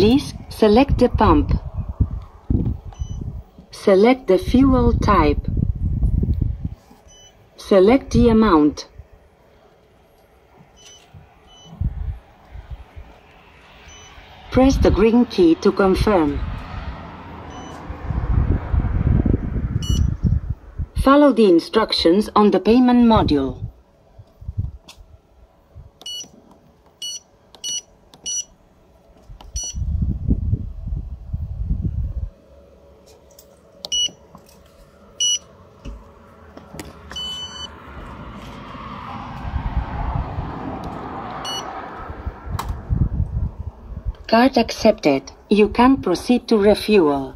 Please select the pump. Select the fuel type. Select the amount. Press the green key to confirm. Follow the instructions on the payment module. Card accepted. You can proceed to refuel.